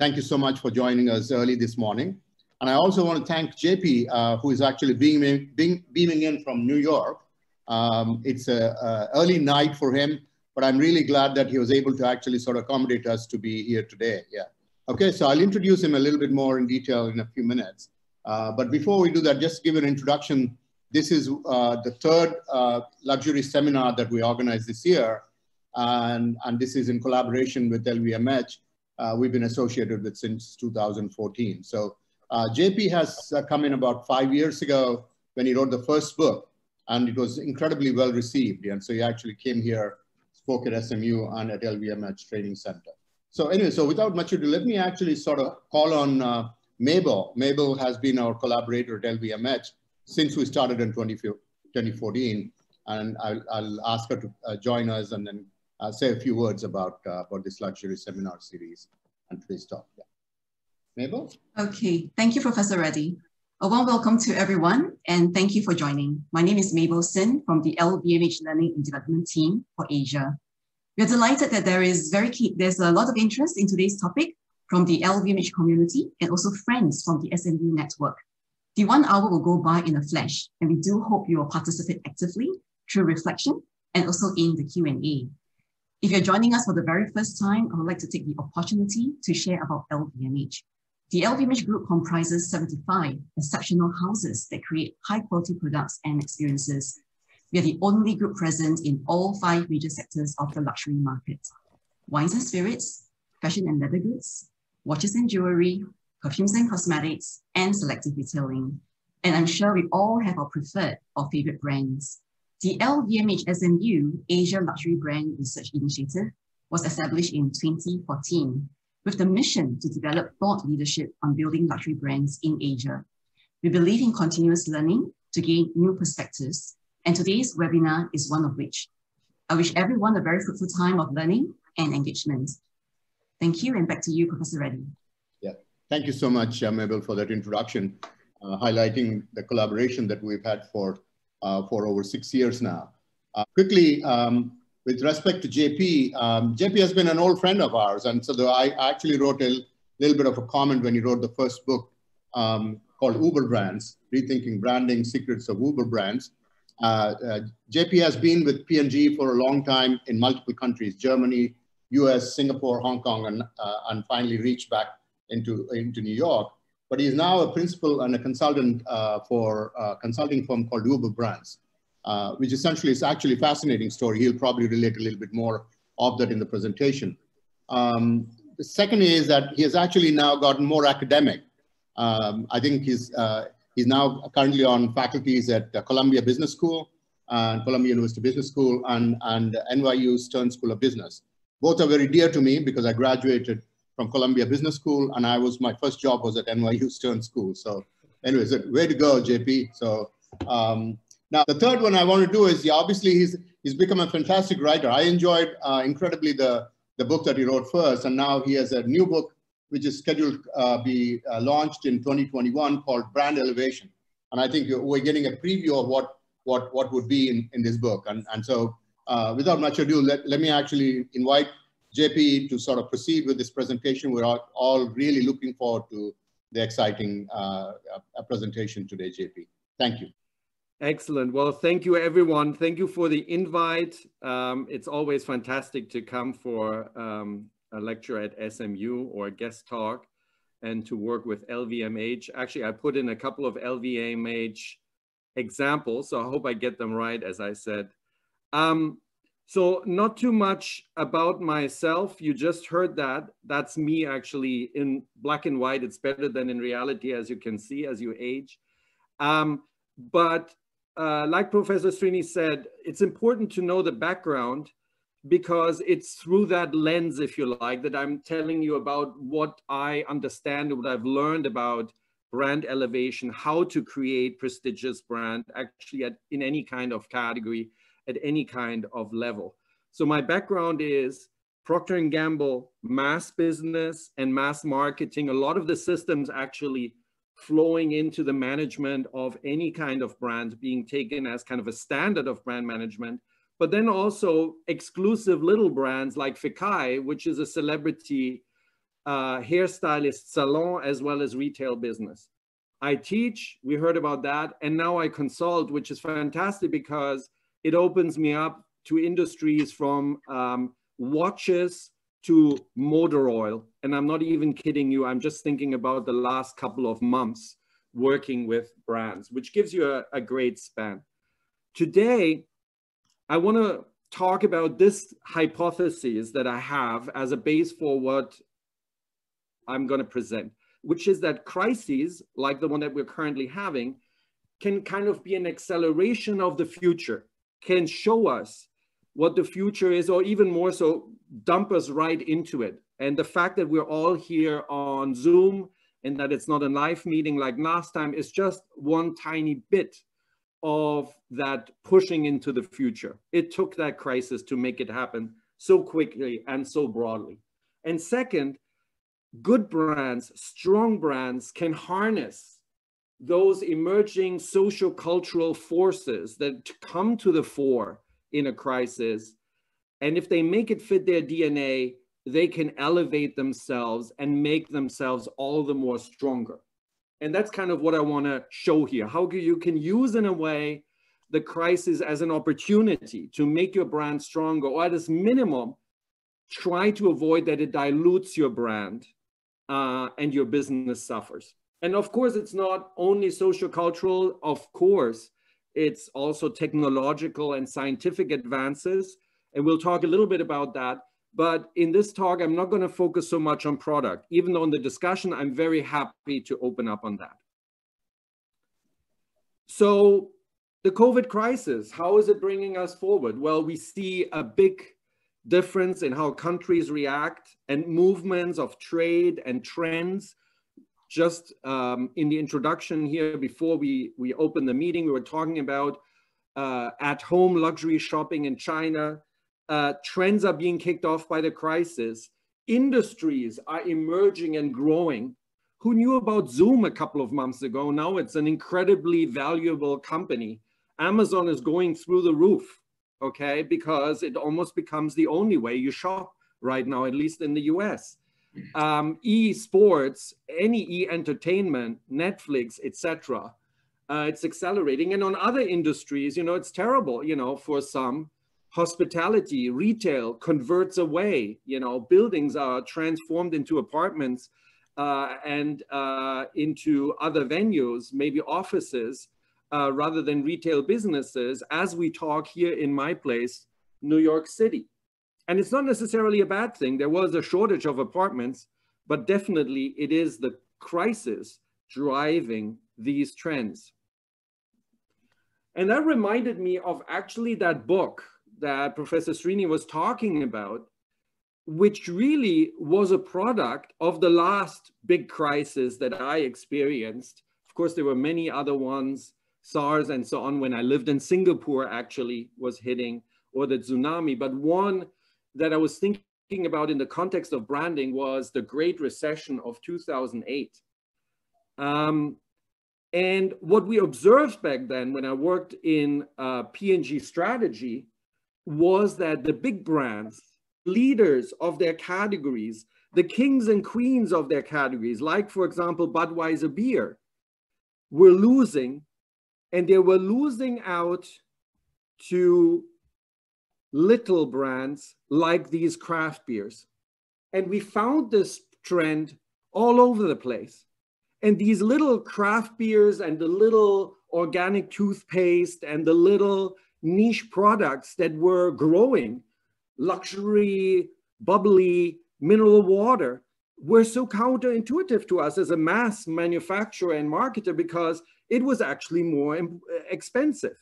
thank you so much for joining us early this morning. And I also want to thank JP, uh, who is actually beaming, being, beaming in from New York. Um, it's an early night for him, but I'm really glad that he was able to actually sort of accommodate us to be here today. Yeah. Okay, so I'll introduce him a little bit more in detail in a few minutes. Uh, but before we do that, just give an introduction. This is uh, the third uh, luxury seminar that we organized this year. And, and this is in collaboration with LVMH. Uh, we've been associated with since 2014. So uh, JP has uh, come in about five years ago when he wrote the first book and it was incredibly well received. And so he actually came here, spoke at SMU and at LVMH Training Center. So anyway, so without much ado, let me actually sort of call on uh, Mabel. Mabel has been our collaborator at LVMH since we started in 2014. And I'll, I'll, ask her to uh, join us and then uh, say a few words about, uh, about this luxury seminar series and talk. Yeah. Mabel? Okay, thank you, Professor Reddy. A warm welcome to everyone, and thank you for joining. My name is Mabel Sin from the LVMH Learning and Development Team for Asia. We're delighted that there is very key, there's a lot of interest in today's topic from the LVMH community and also friends from the SMU network. The one hour will go by in a flash, and we do hope you will participate actively through reflection and also in the Q&A. If you're joining us for the very first time, I would like to take the opportunity to share about LVMH. The LVMH group comprises 75 exceptional houses that create high quality products and experiences. We are the only group present in all five major sectors of the luxury market. Wines and spirits, fashion and leather goods, watches and jewelry, perfumes and cosmetics, and selective retailing. And I'm sure we all have our preferred or favorite brands. The LVMH SMU Asia Luxury Brand Research Initiative was established in 2014 with the mission to develop thought leadership on building luxury brands in Asia. We believe in continuous learning to gain new perspectives, and today's webinar is one of which. I wish everyone a very fruitful time of learning and engagement. Thank you, and back to you, Professor Reddy. Yeah, thank you so much, uh, Mabel, for that introduction, uh, highlighting the collaboration that we've had for, for over six years now. Uh, quickly, um, with respect to JP, um, JP has been an old friend of ours. And so the, I actually wrote a little bit of a comment when he wrote the first book um, called Uber Brands, Rethinking Branding Secrets of Ueber-Brands. Uh, uh, JP has been with P&G for a long time in multiple countries, Germany, US, Singapore, Hong Kong, and, uh, and finally reached back into, into New York. But he's now a principal and a consultant uh, for a consulting firm called Ueber-Brands uh, which essentially is actually a fascinating story. He'll probably relate a little bit more of that in the presentation. Um, the second is that he has actually now gotten more academic. Um, I think he's, uh, he's now currently on faculties at uh, Columbia Business School and Columbia University Business School and, and NYU Stern School of Business. Both are very dear to me because I graduated from Columbia Business School and I was, my first job was at NYU Stern School. So anyways, way to go, JP. So um, now, the third one I want to do is yeah, obviously he's, he's become a fantastic writer. I enjoyed uh, incredibly the, the book that he wrote first, and now he has a new book which is scheduled to uh, be uh, launched in 2021 called Brand Elevation. And I think we're getting a preview of what, what, what would be in, in this book. And, and so uh, without much ado, let, let me actually invite JP to sort of proceed with this presentation. We're all, all really looking forward to the exciting uh, uh, presentation today, JP. Thank you. Excellent. Well, thank you, everyone. Thank you for the invite. Um, it's always fantastic to come for um, a lecture at SMU or a guest talk and to work with LVMH. Actually, I put in a couple of LVMH examples, so I hope I get them right, as I said. Um, so not too much about myself. You just heard that. That's me actually in black and white. It's better than in reality, as you can see, as you age. Um, but uh, like Professor Srini said, it's important to know the background because it's through that lens, if you like, that I'm telling you about what I understand, what I've learned about brand elevation, how to create prestigious brand actually at, in any kind of category, at any kind of level. So my background is Procter & Gamble, mass business and mass marketing. A lot of the systems actually flowing into the management of any kind of brand being taken as kind of a standard of brand management, but then also exclusive little brands like Fekkai, which is a celebrity uh, hairstylist salon as well as retail business. I teach, we heard about that, and now I consult, which is fantastic because it opens me up to industries from um, watches to motor oil. And I'm not even kidding you, I'm just thinking about the last couple of months working with brands, which gives you a, a great span. Today, I want to talk about this hypothesis that I have as a base for what I'm going to present, which is that crises like the one that we're currently having can kind of be an acceleration of the future, can show us what the future is, or even more so, dump us right into it. And the fact that we're all here on Zoom and that it's not a live meeting like last time is just one tiny bit of that pushing into the future. It took that crisis to make it happen so quickly and so broadly. And second, good brands, strong brands can harness those emerging social cultural forces that come to the fore in a crisis. And if they make it fit their DNA, they can elevate themselves and make themselves all the more stronger. And that's kind of what I want to show here. How you can use in a way the crisis as an opportunity to make your brand stronger, or at its minimum, try to avoid that it dilutes your brand uh, and your business suffers. And of course, it's not only social cultural, of course, it's also technological and scientific advances. And we'll talk a little bit about that. But in this talk, I'm not going to focus so much on product, even though in the discussion, I'm very happy to open up on that. So the COVID crisis, how is it bringing us forward? Well, we see a big difference in how countries react and movements of trade and trends. Just um, in the introduction here, before we, we opened the meeting, we were talking about uh, at-home luxury shopping in China, uh, trends are being kicked off by the crisis. Industries are emerging and growing. Who knew about Zoom a couple of months ago? Now it's an incredibly valuable company. Amazon is going through the roof, okay, because it almost becomes the only way you shop right now, at least in the US. Um, e-sports, any e-entertainment, Netflix, etc. Uh, it's accelerating. And on other industries, you know, it's terrible, you know, for some hospitality, retail converts away. You know, buildings are transformed into apartments uh, and uh, into other venues, maybe offices, uh, rather than retail businesses, as we talk here in my place, New York City. And it's not necessarily a bad thing. There was a shortage of apartments, but definitely it is the crisis driving these trends. And that reminded me of actually that book that Professor Srini was talking about, which really was a product of the last big crisis that I experienced. Of course, there were many other ones, SARS and so on, when I lived in Singapore actually was hitting, or the tsunami. But one that I was thinking about in the context of branding was the Great Recession of 2008. Um, and what we observed back then when I worked in uh, P&G strategy was that the big brands, leaders of their categories, the kings and queens of their categories, like, for example, Budweiser beer, were losing, and they were losing out to little brands like these craft beers. And we found this trend all over the place. And these little craft beers and the little organic toothpaste and the little niche products that were growing, luxury, bubbly, mineral water, were so counterintuitive to us as a mass manufacturer and marketer because it was actually more eh, expensive.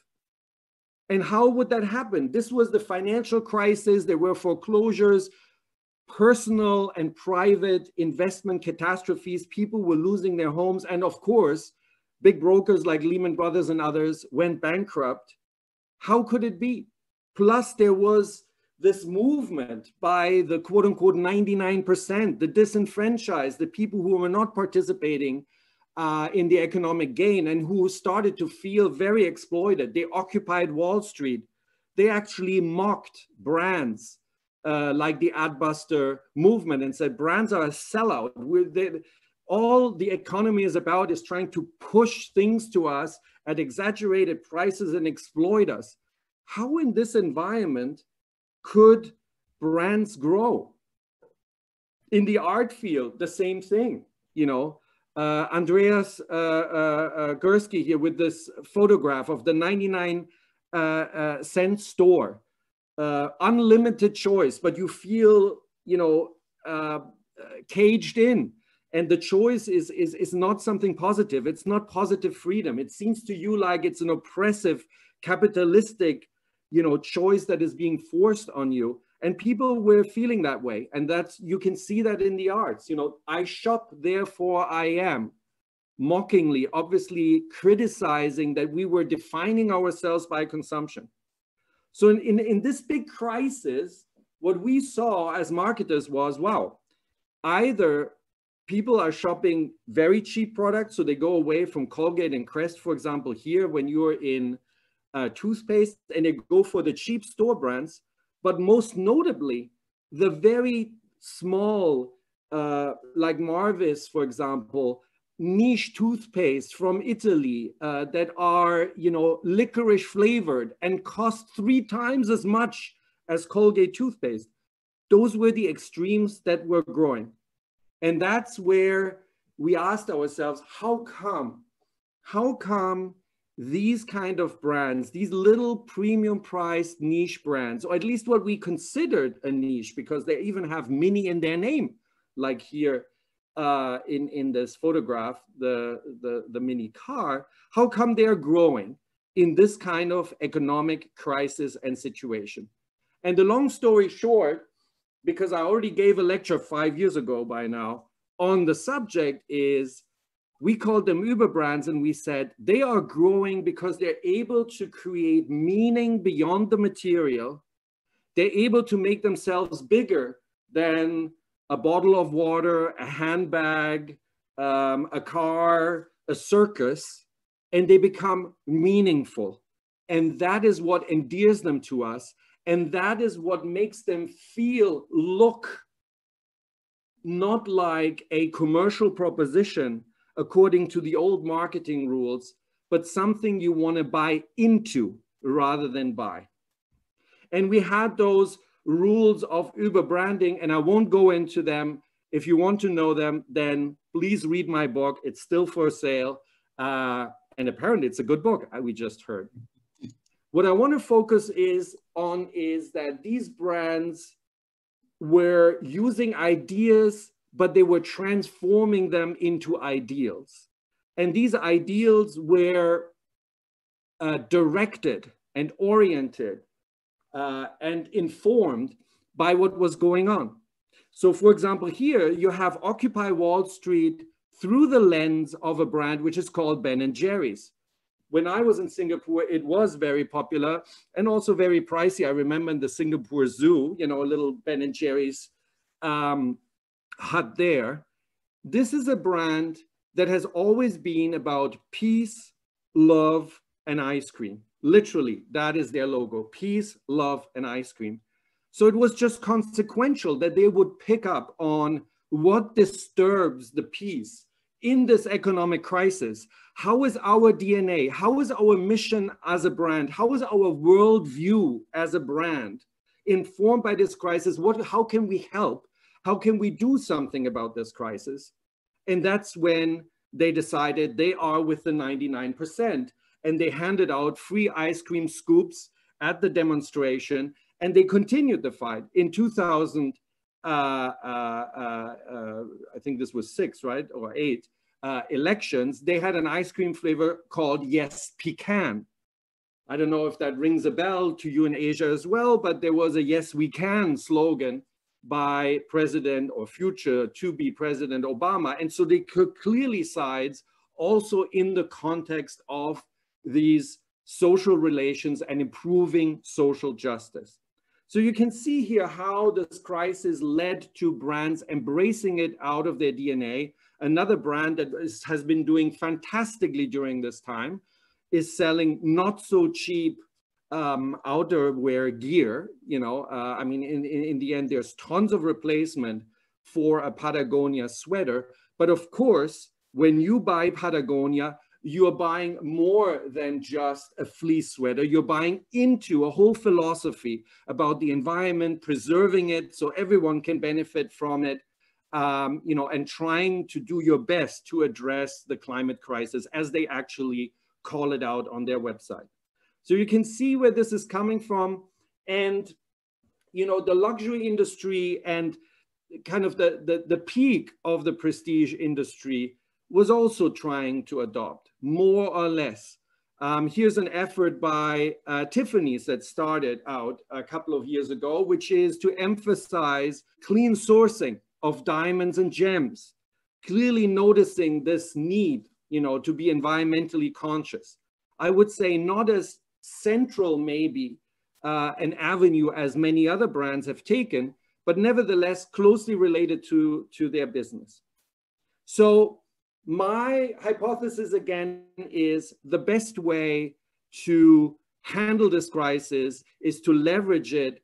And how would that happen? This was the financial crisis, there were foreclosures, personal and private investment catastrophes, people were losing their homes, and of course, big brokers like Lehman Brothers and others went bankrupt how could it be? Plus, there was this movement by the quote unquote 99%, the disenfranchised, the people who were not participating uh, in the economic gain and who started to feel very exploited. They occupied Wall Street. They actually mocked brands uh, like the Adbuster movement and said brands are a sellout. They, all the economy is about is trying to push things to us at exaggerated prices and exploit us. How in this environment could brands grow? In the art field, the same thing, you know. Uh, Andreas uh, uh, uh Gursky here with this photograph of the 99 uh, uh, cent store. unlimited choice, but you feel, you know, caged in and the choice is, is, is not something positive. It's not positive freedom. It seems to you like it's an oppressive, capitalistic, you know, choice that is being forced on you. And people were feeling that way. And that's, you can see that in the arts. You know, I shop, therefore I am. Mockingly, obviously criticizing that we were defining ourselves by consumption. So in, in, in this big crisis, what we saw as marketers was, wow, either people are shopping very cheap products. So they go away from Colgate and Crest, for example, here when you're in uh, toothpaste and they go for the cheap store brands. But most notably, the very small, uh, like Marvis, for example, niche toothpaste from Italy uh, that are, you know, licorice flavored and cost three times as much as Colgate toothpaste. Those were the extremes that were growing. And that's where we asked ourselves, how come? How come these kind of brands, these little premium priced niche brands, or at least what we considered a niche, because they even have mini in their name, like here uh, in, in this photograph, the, the, the mini car, how come they're growing in this kind of economic crisis and situation? And the long story short, because I already gave a lecture five years ago by now on the subject is we called them Uber brands and we said they are growing because they're able to create meaning beyond the material. They're able to make themselves bigger than a bottle of water, a handbag, um, a car, a circus, and they become meaningful. And that is what endears them to us. And that is what makes them feel, look not like a commercial proposition according to the old marketing rules, but something you want to buy into rather than buy. And we had those rules of Uber branding, and I won't go into them. If you want to know them, then please read my book. It's still for sale. Uh, and apparently it's a good book, uh, we just heard. What I want to focus is on is that these brands were using ideas, but they were transforming them into ideals. And these ideals were uh, directed and oriented uh, and informed by what was going on. So for example, here you have Occupy Wall Street through the lens of a brand which is called Ben and Jerry's when I was in Singapore, it was very popular and also very pricey. I remember in the Singapore Zoo, you know, a little Ben and Jerry's um, hut there. This is a brand that has always been about peace, love, and ice cream. Literally, that is their logo peace, love, and ice cream. So it was just consequential that they would pick up on what disturbs the peace in this economic crisis, how is our DNA, how is our mission as a brand, how is our worldview as a brand informed by this crisis? What, how can we help? How can we do something about this crisis? And that's when they decided they are with the 99% and they handed out free ice cream scoops at the demonstration and they continued the fight. In 2000, uh, uh, uh, I think this was six, right, or eight uh, elections, they had an ice cream flavor called Yes Pecan. I don't know if that rings a bell to you in Asia as well, but there was a Yes We Can slogan by President or future to be President Obama. And so they could clearly sides also in the context of these social relations and improving social justice. So you can see here how this crisis led to brands embracing it out of their DNA. Another brand that is, has been doing fantastically during this time is selling not so cheap um, outerwear gear. You know, uh, I mean, in, in, in the end, there's tons of replacement for a Patagonia sweater. But of course, when you buy Patagonia, you're buying more than just a fleece sweater. You're buying into a whole philosophy about the environment, preserving it so everyone can benefit from it, um, you know, and trying to do your best to address the climate crisis as they actually call it out on their website. So you can see where this is coming from. And, you know, the luxury industry and kind of the, the, the peak of the prestige industry was also trying to adopt more or less. Um, here's an effort by uh, Tiffany's that started out a couple of years ago, which is to emphasize clean sourcing of diamonds and gems, clearly noticing this need, you know, to be environmentally conscious. I would say not as central maybe uh, an avenue as many other brands have taken, but nevertheless closely related to, to their business. So my hypothesis again is the best way to handle this crisis is to leverage it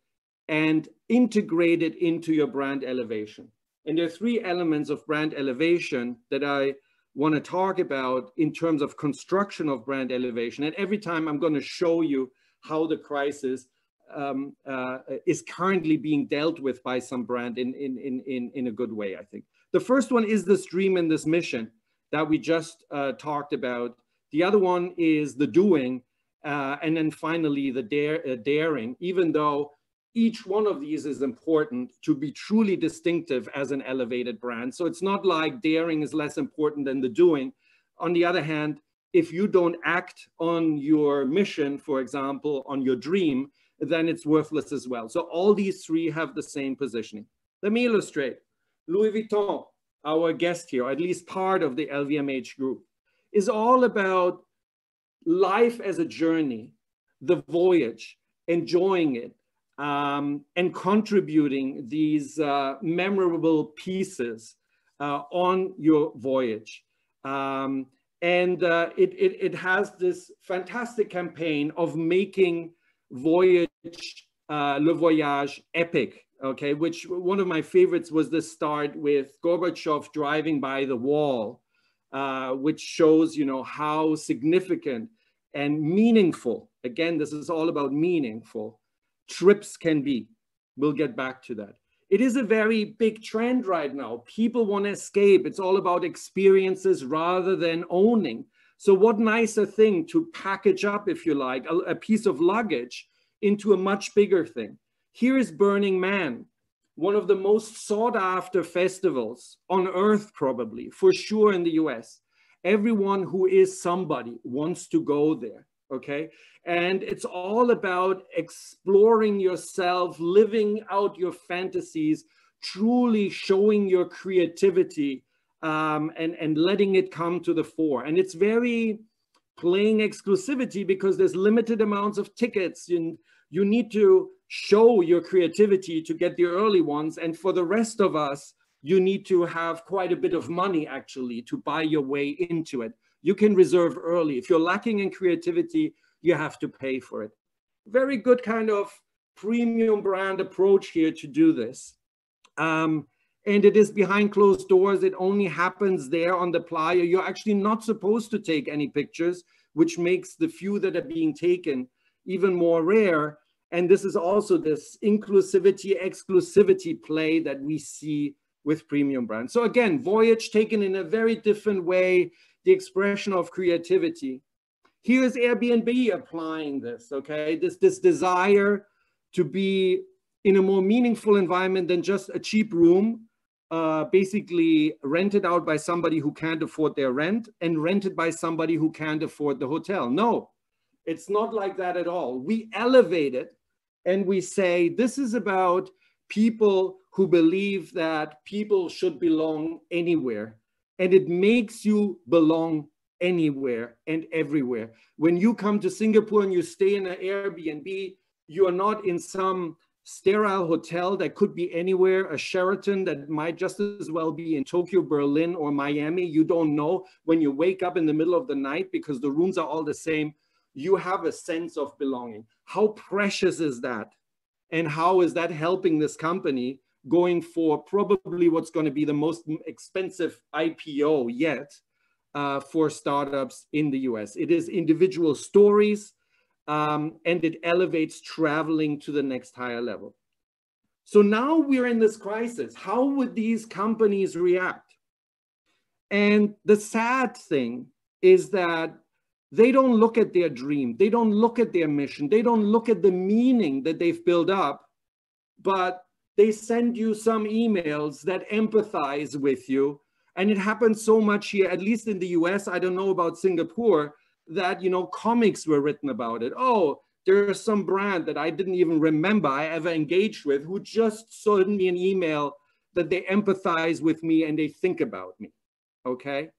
and integrate it into your brand elevation. And there are three elements of brand elevation that I want to talk about in terms of construction of brand elevation. And every time I'm going to show you how the crisis um, uh, is currently being dealt with by some brand in, in, in, in, in a good way, I think. The first one is this dream and this mission that we just uh, talked about. The other one is the doing. Uh, and then finally, the dare, uh, daring, even though each one of these is important to be truly distinctive as an elevated brand. So it's not like daring is less important than the doing. On the other hand, if you don't act on your mission, for example, on your dream, then it's worthless as well. So all these three have the same positioning. Let me illustrate. Louis Vuitton our guest here, at least part of the LVMH group, is all about life as a journey, the voyage, enjoying it, um, and contributing these uh, memorable pieces uh, on your voyage. Um, and uh, it, it, it, has this fantastic campaign of making voyage, uh, Le Voyage epic okay, which one of my favorites was the start with Gorbachev driving by the wall, uh, which shows, you know, how significant and meaningful, again, this is all about meaningful, trips can be. We'll get back to that. It is a very big trend right now. People want to escape. It's all about experiences rather than owning. So what nicer thing to package up, if you like, a, a piece of luggage into a much bigger thing. Here is Burning Man, one of the most sought after festivals on earth, probably, for sure in the US. Everyone who is somebody wants to go there, okay? And it's all about exploring yourself, living out your fantasies, truly showing your creativity um, and, and letting it come to the fore. And it's very playing exclusivity because there's limited amounts of tickets and you need to show your creativity to get the early ones. And for the rest of us, you need to have quite a bit of money actually to buy your way into it. You can reserve early. If you're lacking in creativity, you have to pay for it. Very good kind of premium brand approach here to do this. Um, and it is behind closed doors. It only happens there on the playa. You're actually not supposed to take any pictures, which makes the few that are being taken even more rare. And this is also this inclusivity, exclusivity play that we see with premium brands. So again, Voyage taken in a very different way, the expression of creativity. Here's Airbnb applying this, okay? This, this desire to be in a more meaningful environment than just a cheap room, uh, basically rented out by somebody who can't afford their rent and rented by somebody who can't afford the hotel. No, it's not like that at all. We elevate it and we say this is about people who believe that people should belong anywhere and it makes you belong anywhere and everywhere when you come to singapore and you stay in an airbnb you are not in some sterile hotel that could be anywhere a sheraton that might just as well be in tokyo berlin or miami you don't know when you wake up in the middle of the night because the rooms are all the same you have a sense of belonging. How precious is that? And how is that helping this company going for probably what's going to be the most expensive IPO yet uh, for startups in the US? It is individual stories um, and it elevates traveling to the next higher level. So now we're in this crisis. How would these companies react? And the sad thing is that they don't look at their dream. They don't look at their mission. They don't look at the meaning that they've built up, but they send you some emails that empathize with you. And it happens so much here, at least in the US. I don't know about Singapore, that, you know, comics were written about it. Oh, there's some brand that I didn't even remember I ever engaged with who just sent me an email that they empathize with me and they think about me. Okay?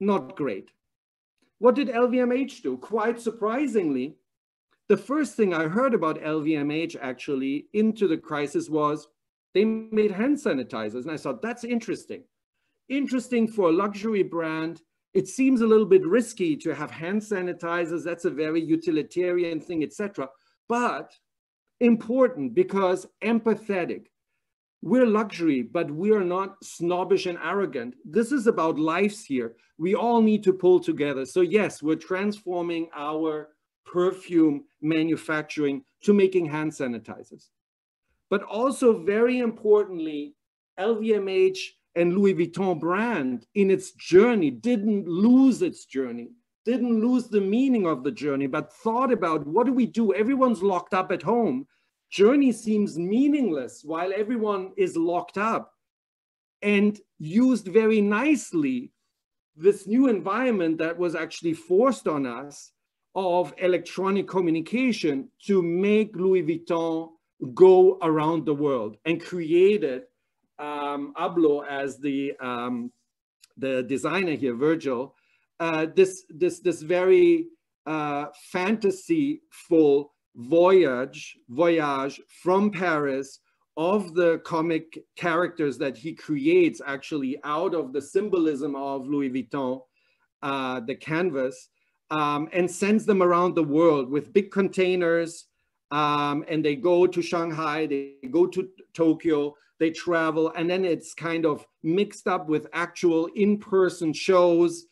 Not great. What did LVMH do? Quite surprisingly, the first thing I heard about LVMH actually into the crisis was they made hand sanitizers. And I thought, that's interesting. Interesting for a luxury brand it seems a little bit risky to have hand sanitizers. That's a very utilitarian thing, etc. But important because empathetic. We're luxury, but we are not snobbish and arrogant. This is about lives here. We all need to pull together. So yes, we're transforming our perfume manufacturing to making hand sanitizers. But also very importantly, LVMH and Louis Vuitton brand in its journey didn't lose its journey, didn't lose the meaning of the journey, but thought about what do we do? Everyone's locked up at home. Journey seems meaningless while everyone is locked up and used very nicely this new environment that was actually forced on us of electronic communication to make Louis Vuitton go around the world and created um, Abloh as the um, the designer here, Virgil, uh, this this this very uh, fantasyful voyage voyage from Paris of the comic characters that he creates actually out of the symbolism of Louis Vuitton, uh, the canvas, um, and sends them around the world with big containers. Um, and they go to Shanghai, they go to Tokyo, they travel, and then it's kind of mixed up with actual in-person shows.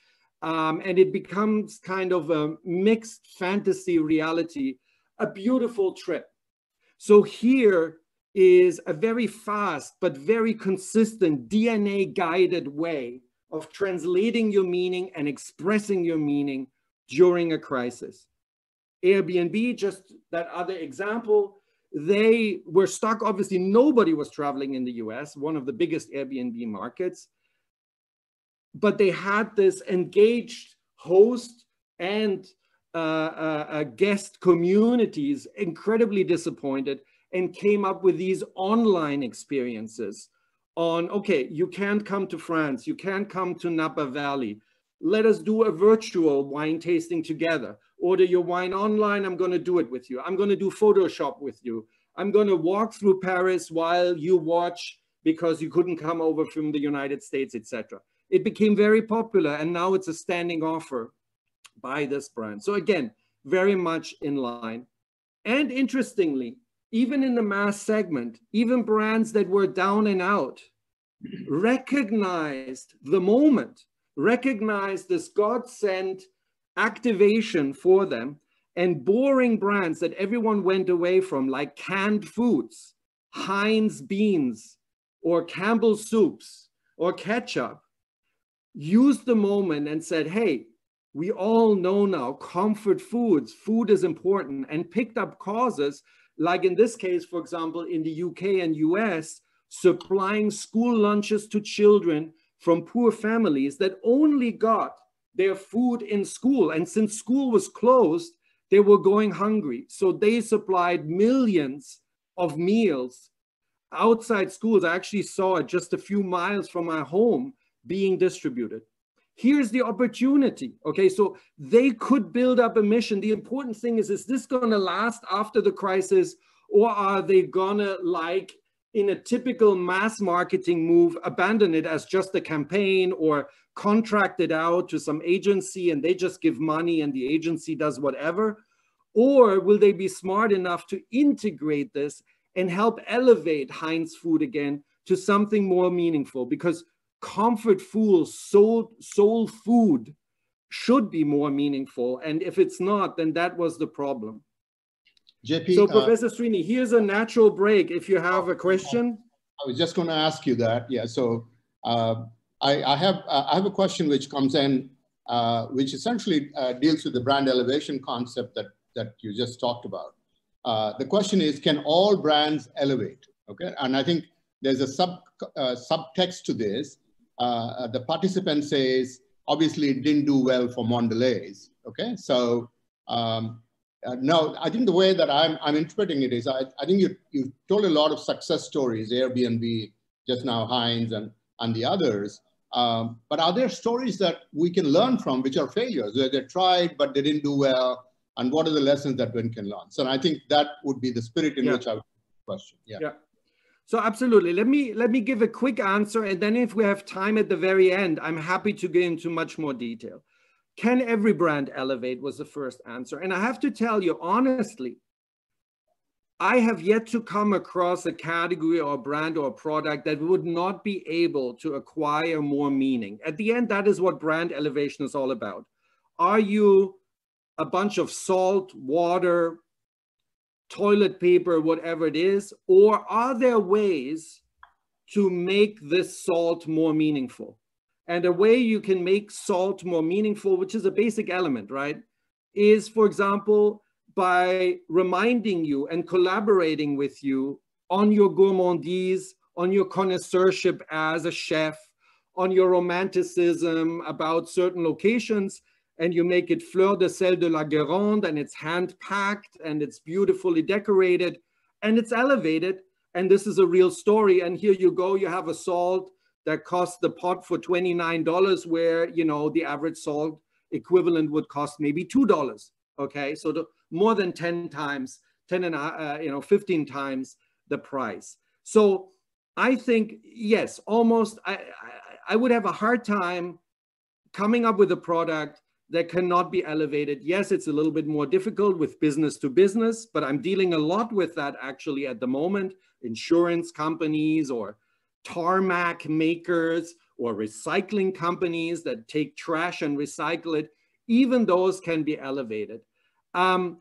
Um, and it becomes kind of a mixed fantasy reality, a beautiful trip. So here is a very fast but very consistent DNA guided way of translating your meaning and expressing your meaning during a crisis. Airbnb, just that other example, they were stuck. Obviously, nobody was traveling in the US, one of the biggest Airbnb markets. But they had this engaged host and uh, uh, uh, guest communities incredibly disappointed and came up with these online experiences on, okay, you can't come to France, you can't come to Napa Valley. Let us do a virtual wine tasting together order your wine online. I'm going to do it with you. I'm going to do Photoshop with you. I'm going to walk through Paris while you watch because you couldn't come over from the United States, etc. It became very popular and now it's a standing offer by this brand. So again, very much in line. And interestingly, even in the mass segment, even brands that were down and out recognized the moment, recognized this God sent activation for them and boring brands that everyone went away from, like canned foods, Heinz beans, or Campbell soups, or ketchup, used the moment and said, hey, we all know now comfort foods, food is important, and picked up causes like in this case, for example, in the UK and US, supplying school lunches to children from poor families that only got their food in school. And since school was closed, they were going hungry. So they supplied millions of meals outside schools. I actually saw it just a few miles from my home being distributed. Here's the opportunity. Okay, so they could build up a mission. The important thing is, is this going to last after the crisis or are they going to like in a typical mass marketing move, abandon it as just a campaign or contract it out to some agency and they just give money and the agency does whatever? Or will they be smart enough to integrate this and help elevate Heinz food again to something more meaningful? Because comfort food, soul, soul food should be more meaningful. And if it's not, then that was the problem. JP, so uh, Professor Srini, here's a natural break if you have a question. I was just going to ask you that. Yeah. So uh, I, I, have uh, I have a question which comes in, uh, which essentially uh, deals with the brand elevation concept that that you just talked about. Uh, the question is, can all brands elevate? Okay, and I think there's a sub subtext to this. the participant says, obviously, it didn't do well for Mondelez. Okay, so um, uh, no, I think the way that I'm, I'm interpreting it is I, I think you, you've told a lot of success stories, Airbnb, just now Heinz and, and the others. Um, but are there stories that we can learn from which are failures, where they tried but they didn't do well? And what are the lessons that one can learn? So I think that would be the spirit in yeah. which I would question. Yeah. yeah. So absolutely. Let me let me give a quick answer, and then if we have time at the very end, I'm happy to get into much more detail. Can every brand elevate was the first answer. And I have to tell you honestly, I have yet to come across a category or a brand or a product that would not be able to acquire more meaning. At the end, that is what brand elevation is all about. Are you a bunch of salt, water, toilet paper, whatever it is, or are there ways to make this salt more meaningful? And a way you can make salt more meaningful, which is a basic element, right, is, for example, by reminding you and collaborating with you on your gourmandise, on your connoisseurship as a chef, on your romanticism about certain locations, and you make it fleur de sel de la Guérande, and it's hand packed and it's beautifully decorated and it's elevated. And this is a real story. And here you go, you have a salt that cost the pot for $29 where, you know, the average salt equivalent would cost maybe $2. Okay, so the, more than 10 times, 10 and, uh, you know, 15 times the price. So I think, yes, almost, I, I, I would have a hard time coming up with a product that cannot be elevated. Yes, it's a little bit more difficult with business to business, but I'm dealing a lot with that actually at the moment. Insurance companies or tarmac makers or recycling companies that take trash and recycle it, even those can be elevated. Um,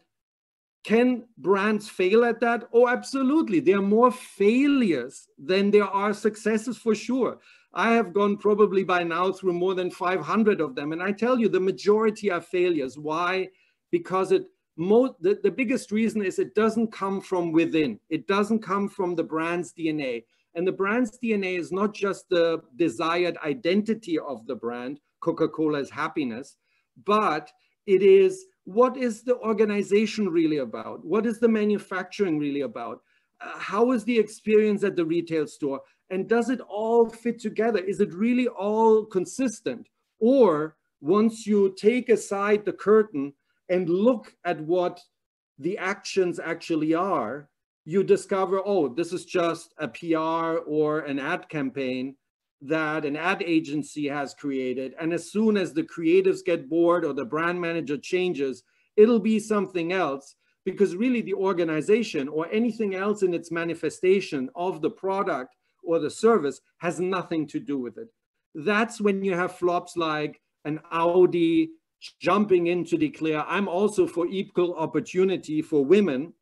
can brands fail at that? Oh, absolutely. There are more failures than there are successes for sure. I have gone probably by now through more than 500 of them. And I tell you, the majority are failures. Why? Because it the, the biggest reason is it doesn't come from within. It doesn't come from the brand's DNA. And the brand's DNA is not just the desired identity of the brand, Coca-Cola's happiness, but it is what is the organization really about? What is the manufacturing really about? Uh, how is the experience at the retail store? And does it all fit together? Is it really all consistent? Or once you take aside the curtain and look at what the actions actually are, you discover, oh, this is just a PR or an ad campaign that an ad agency has created. And as soon as the creatives get bored or the brand manager changes, it'll be something else because really the organization or anything else in its manifestation of the product or the service has nothing to do with it. That's when you have flops like an Audi jumping in to declare, I'm also for equal opportunity for women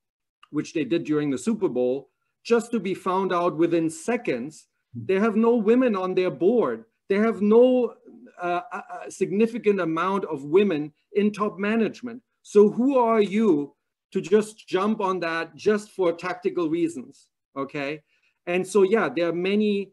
which they did during the Super Bowl, just to be found out within seconds. They have no women on their board. They have no uh, uh, uh, significant amount of women in top management. So who are you to just jump on that just for tactical reasons? Okay. And so, yeah, there are many,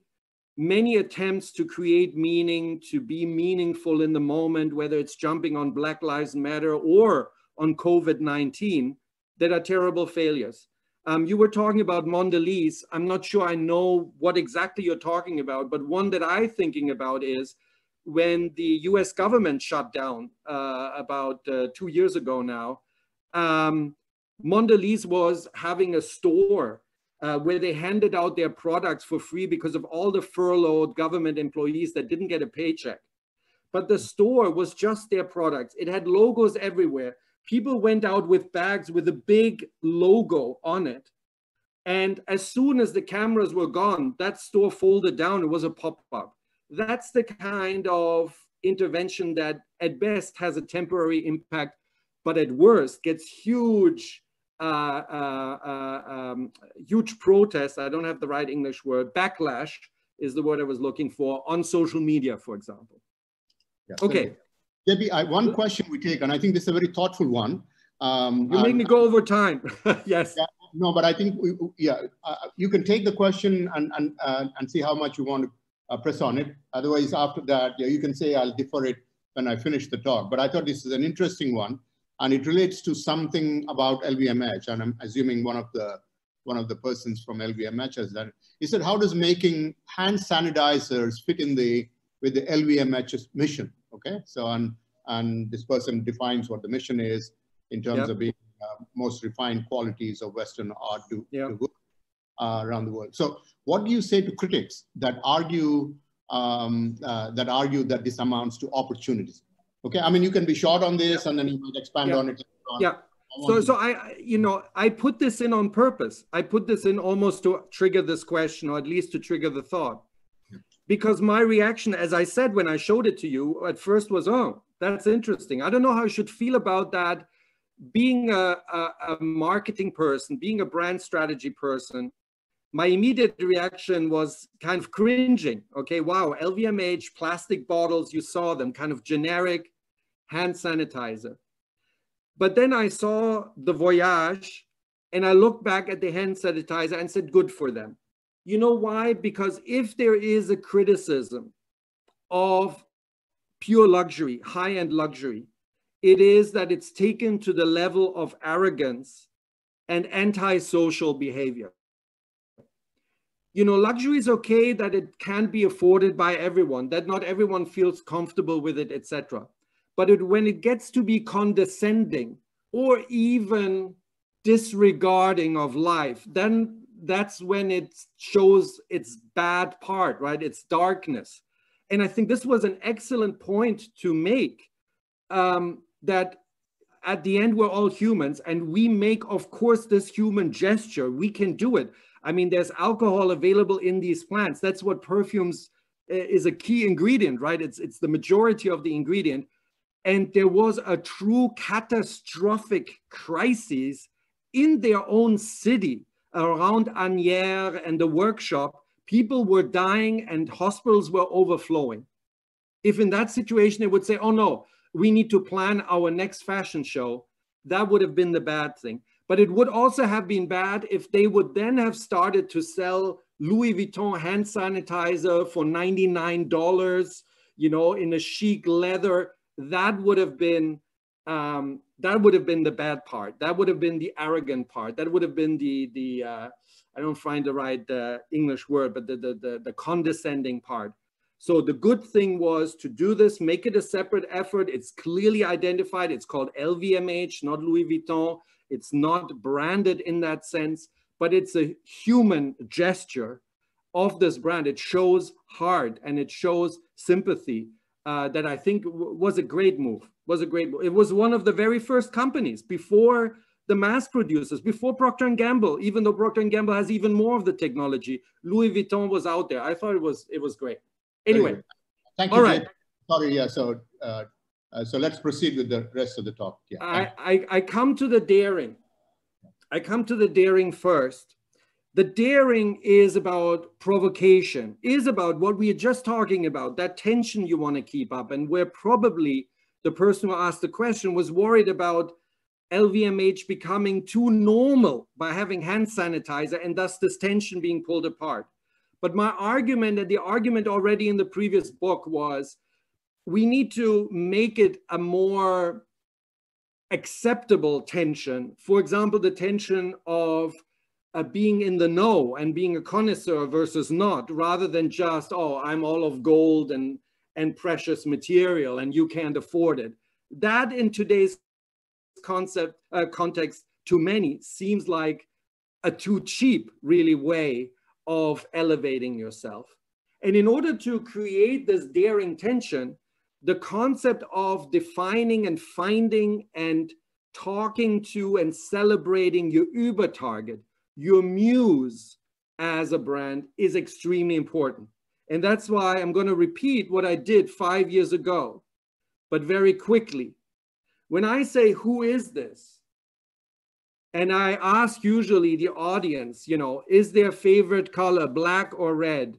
many attempts to create meaning, to be meaningful in the moment, whether it's jumping on Black Lives Matter or on COVID 19 that are terrible failures. Um, you were talking about Mondelez. I'm not sure I know what exactly you're talking about, but one that I'm thinking about is when the US government shut down uh, about uh, two years ago now, um, Mondelez was having a store uh, where they handed out their products for free because of all the furloughed government employees that didn't get a paycheck. But the store was just their products. It had logos everywhere. People went out with bags with a big logo on it. And as soon as the cameras were gone, that store folded down. It was a pop up. That's the kind of intervention that at best has a temporary impact, but at worst gets huge, uh, uh, uh, um, huge protest. I don't have the right English word. Backlash is the word I was looking for on social media, for example. Yeah. Okay. JP, I, one question we take, and I think this is a very thoughtful one. Um, you make me go over time. yes. Yeah, no, but I think we, yeah, uh, you can take the question and and uh, and see how much you want to uh, press on it. Otherwise, after that, yeah, you can say I'll defer it when I finish the talk. But I thought this is an interesting one, and it relates to something about LVMH, and I'm assuming one of the one of the persons from LVMH has done. He said, "How does making hand sanitizers fit in the with the LVMH's mission?" Okay, so and and this person defines what the mission is in terms yep. of being uh, most refined qualities of Western art to, yep. to uh, around the world. So, what do you say to critics that argue um, uh, that argue that this amounts to opportunities? Okay, I mean you can be short on this, yep. and then you might expand on it. Yeah. So, so I, you know, I put this in on purpose. I put this in almost to trigger this question, or at least to trigger the thought because my reaction, as I said when I showed it to you, at first was, oh, that's interesting. I don't know how I should feel about that. Being a, a, a marketing person, being a brand strategy person, my immediate reaction was kind of cringing. Okay, wow, LVMH, plastic bottles, you saw them, kind of generic hand sanitizer. But then I saw the Voyage and I looked back at the hand sanitizer and said, good for them. You know why? Because if there is a criticism of pure luxury, high end luxury, it is that it's taken to the level of arrogance and antisocial behavior. You know, luxury is okay that it can be afforded by everyone, that not everyone feels comfortable with it, etc. But it, when it gets to be condescending or even disregarding of life, then that's when it shows its bad part, right? Its darkness. And I think this was an excellent point to make um, that at the end, we're all humans and we make, of course, this human gesture. We can do it. I mean, there's alcohol available in these plants. That's what perfumes uh, is a key ingredient, right? It's, it's the majority of the ingredient. And there was a true catastrophic crisis in their own city around Asnières and the workshop, people were dying and hospitals were overflowing. If in that situation they would say, oh no, we need to plan our next fashion show, that would have been the bad thing. But it would also have been bad if they would then have started to sell Louis Vuitton hand sanitizer for $99, you know, in a chic leather. That would have been um, that would have been the bad part. That would have been the arrogant part. That would have been the the uh, I don't find the right uh, English word, but the, the the the condescending part. So the good thing was to do this, make it a separate effort. It's clearly identified. It's called LVMH, not Louis Vuitton. It's not branded in that sense, but it's a human gesture of this brand. It shows heart and it shows sympathy uh, that I think was a great move was a great it was one of the very first companies before the mass producers before procter & gamble even though procter & gamble has even more of the technology louis vuitton was out there. I thought it was it was great. Anyway. thank you all right. Sorry yeah so uh, uh, so let's proceed with the rest of the talk. Yeah I, I i come to the daring. I come to the daring first. The daring is about provocation is about what we are just talking about that tension you want to keep up and where probably the person who asked the question was worried about LVMH becoming too normal by having hand sanitizer and thus this tension being pulled apart. But my argument and the argument already in the previous book was we need to make it a more acceptable tension. For example, the tension of uh, being in the know and being a connoisseur versus not, rather than just, oh, I'm all of gold and and precious material and you can't afford it. That in today's concept uh, context to many seems like a too cheap, really, way of elevating yourself. And in order to create this daring tension, the concept of defining and finding and talking to and celebrating your Uber target, your muse as a brand is extremely important. And that's why I'm going to repeat what I did five years ago, but very quickly. When I say, who is this? And I ask usually the audience, you know, is their favorite color black or red?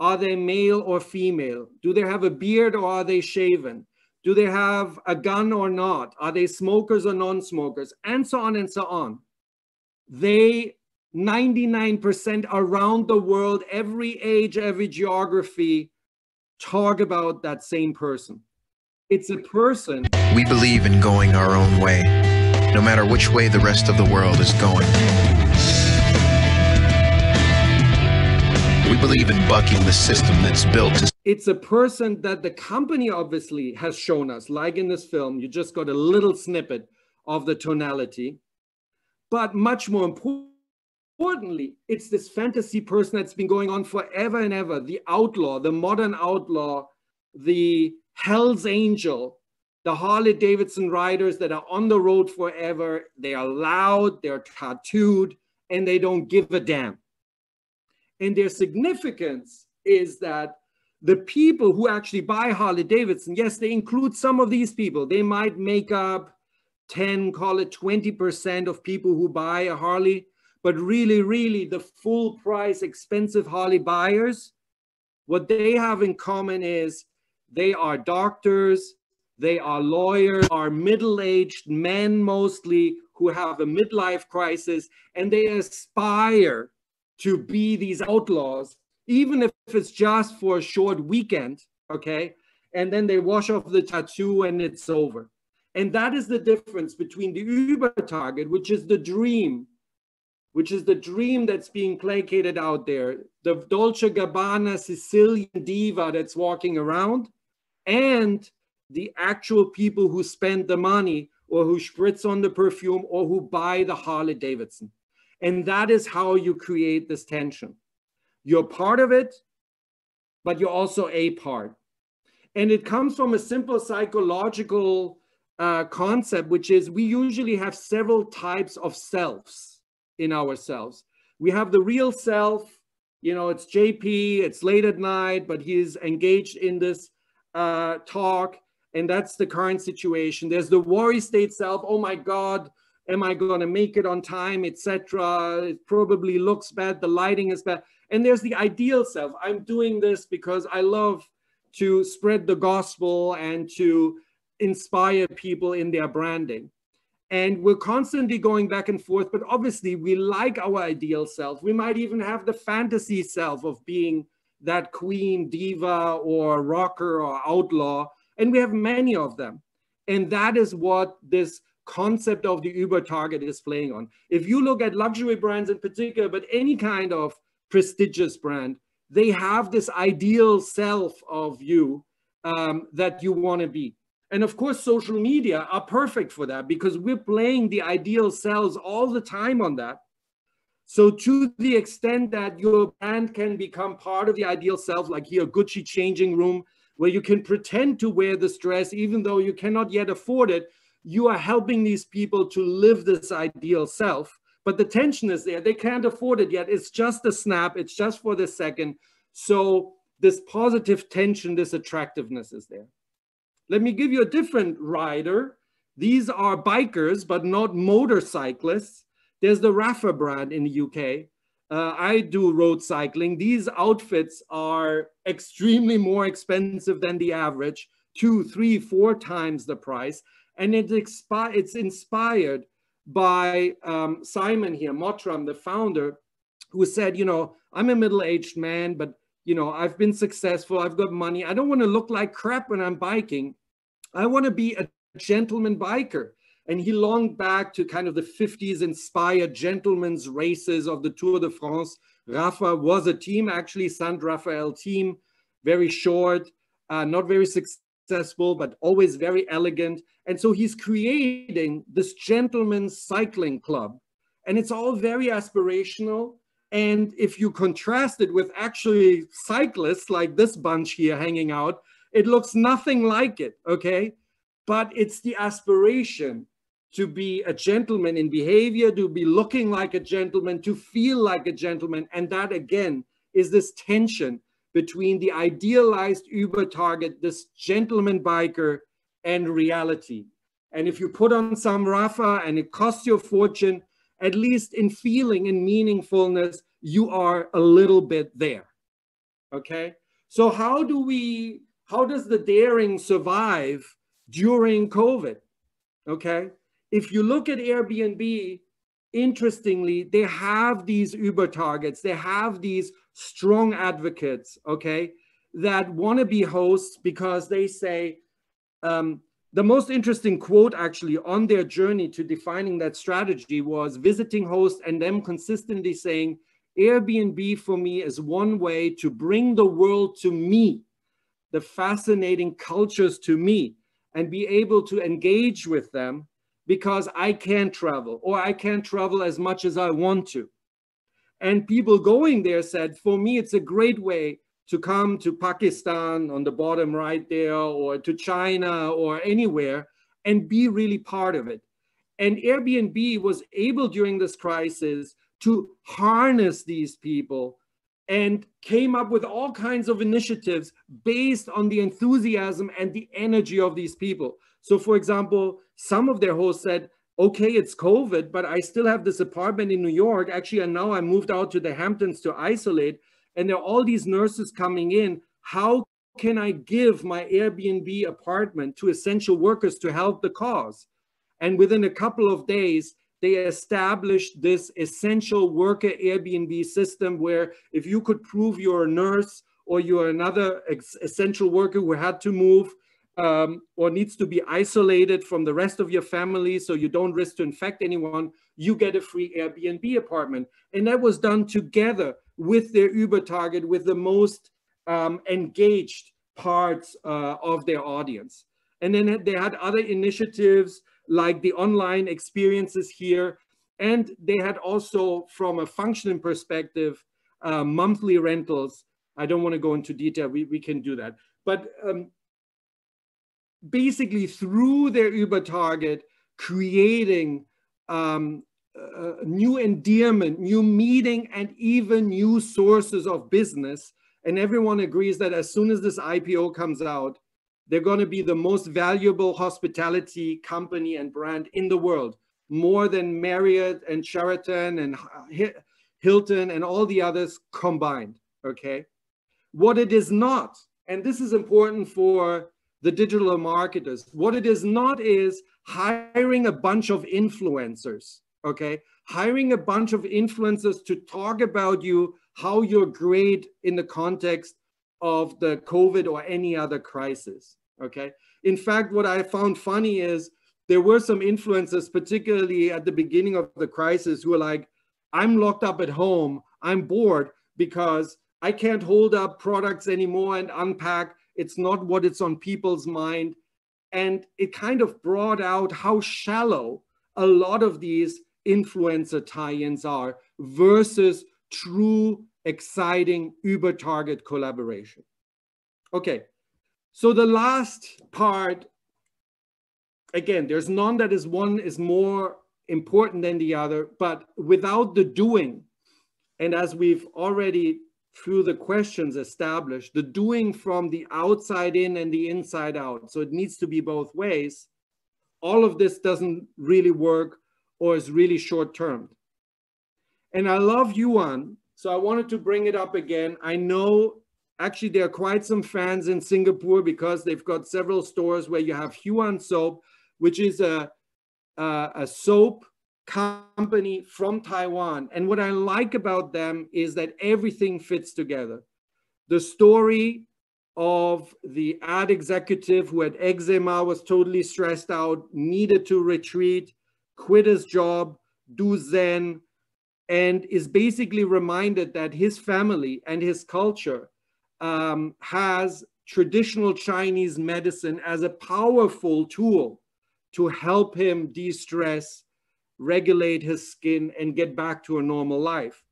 Are they male or female? Do they have a beard or are they shaven? Do they have a gun or not? Are they smokers or non-smokers? And so on and so on. They 99% around the world, every age, every geography, talk about that same person. It's a person. We believe in going our own way, no matter which way the rest of the world is going. We believe in bucking the system that's built to. It's a person that the company obviously has shown us, like in this film. You just got a little snippet of the tonality. But much more importantly, it's this fantasy person that's been going on forever and ever the outlaw, the modern outlaw, the Hell's Angel, the Harley Davidson riders that are on the road forever. They are loud, they're tattooed, and they don't give a damn. And their significance is that the people who actually buy Harley Davidson, yes, they include some of these people. They might make up 10, call it 20% of people who buy a Harley, but really, really the full price expensive Harley buyers, what they have in common is they are doctors, they are lawyers, are middle-aged men mostly who have a midlife crisis, and they aspire to be these outlaws, even if it's just for a short weekend, okay? And then they wash off the tattoo and it's over. And that is the difference between the Uber target, which is the dream, which is the dream that's being placated out there, the Dolce Gabbana Sicilian diva that's walking around, and the actual people who spend the money or who spritz on the perfume or who buy the Harley Davidson. And that is how you create this tension. You're part of it, but you're also a part. And it comes from a simple psychological uh, concept, which is we usually have several types of selves in ourselves. We have the real self, you know, it's JP, it's late at night, but he's engaged in this uh, talk, and that's the current situation. There's the worry state self, oh my God, am I going to make it on time, etc. It probably looks bad, the lighting is bad. And there's the ideal self. I'm doing this because I love to spread the gospel and to inspire people in their branding. And we're constantly going back and forth, but obviously we like our ideal self. We might even have the fantasy self of being that queen, diva, or rocker or outlaw. And we have many of them. And that is what this concept of the Uber target is playing on. If you look at luxury brands in particular, but any kind of prestigious brand, they have this ideal self of you um, that you want to be. And of course, social media are perfect for that because we're playing the ideal selves all the time on that. So to the extent that your brand can become part of the ideal self, like here, Gucci changing room, where you can pretend to wear this dress, even though you cannot yet afford it, you are helping these people to live this ideal self. But the tension is there. They can't afford it yet. It's just a snap. It's just for the second. So this positive tension, this attractiveness is there. Let me give you a different rider. These are bikers, but not motorcyclists. There's the Rapha brand in the UK. Uh, I do road cycling. These outfits are extremely more expensive than the average, two, three, four times the price and it expi- it's inspired by um, Simon here, Mottram, the founder, who said, you know, I'm a middle-aged man, but you know, I've been successful, I've got money. I don't want to look like crap when I'm biking. I want to be a gentleman biker. And he longed back to kind of the 50s inspired gentlemen's races of the Tour de France. Rapha was a team, actually, Saint Raphael team, very short, uh, not very successful, but always very elegant. And so he's creating this gentleman's cycling club. and it's all very aspirational. And if you contrast it with actually cyclists like this bunch here hanging out, it looks nothing like it, okay? But it's the aspiration to be a gentleman in behavior, to be looking like a gentleman, to feel like a gentleman. And that again is this tension between the idealized Uber target, this gentleman biker, and reality. And if you put on some Rapha and it costs you a fortune, at least in feeling and meaningfulness, you are a little bit there. Okay. So how do we, how does the daring survive during COVID? Okay. If you look at Airbnb, interestingly, they have these Uber targets, they have these strong advocates, okay, that want to be hosts because they say, um, the most interesting quote actually on their journey to defining that strategy was visiting hosts and them consistently saying, Airbnb for me is one way to bring the world to me, the fascinating cultures to me, and be able to engage with them because I can't travel or I can't travel as much as I want to. And people going there said, for me, it's a great way to come to Pakistan on the bottom right there, or to China or anywhere and be really part of it. And Airbnb was able during this crisis to harness these people and came up with all kinds of initiatives based on the enthusiasm and the energy of these people. So, for example, some of their hosts said, okay, it's COVID, but I still have this apartment in New York. Actually, and now I moved out to the Hamptons to isolate, and there are all these nurses coming in. How can I give my Airbnb apartment to essential workers to help the cause? And within a couple of days, they established this essential worker Airbnb system where if you could prove you're a nurse or you're another essential worker who had to move, um, or needs to be isolated from the rest of your family so you don't risk to infect anyone, you get a free Airbnb apartment. And that was done together with their Uber target, with the most um, engaged parts uh, of their audience. And then they had other initiatives like the online experiences here. And they had also, from a functioning perspective, uh, monthly rentals. I don't want to go into detail, we, we can do that. But um, basically through their Uber target, creating um, uh, new endearment, new meeting, and even new sources of business. And everyone agrees that as soon as this IPO comes out, they're going to be the most valuable hospitality company and brand in the world, more than Marriott and Sheraton and Hilton and all the others combined. Okay. What it is not, and this is important for the digital marketers. What it is not is hiring a bunch of influencers, okay? Hiring a bunch of influencers to talk about you, how you're great in the context of the COVID or any other crisis, okay? In fact, what I found funny is there were some influencers, particularly at the beginning of the crisis, who were like, I'm locked up at home, I'm bored because I can't hold up products anymore and unpack it's not what it's on people's mind. And it kind of brought out how shallow a lot of these influencer tie-ins are versus true, exciting Uber target collaboration. Okay, so the last part, again, there's none that is one is more important than the other, but without the doing, and as we've already through the questions established, the doing from the outside in and the inside out. So it needs to be both ways. All of this doesn't really work or is really short term. And I love Yuan, so I wanted to bring it up again. I know actually there are quite some fans in Singapore because they've got several stores where you have Yuan soap, which is a, a, a soap company from Taiwan. And what I like about them is that everything fits together. The story of the ad executive who had eczema, was totally stressed out, needed to retreat, quit his job, do Zen, and is basically reminded that his family and his culture um, has traditional Chinese medicine as a powerful tool to help him de-stress regulate his skin and get back to a normal life.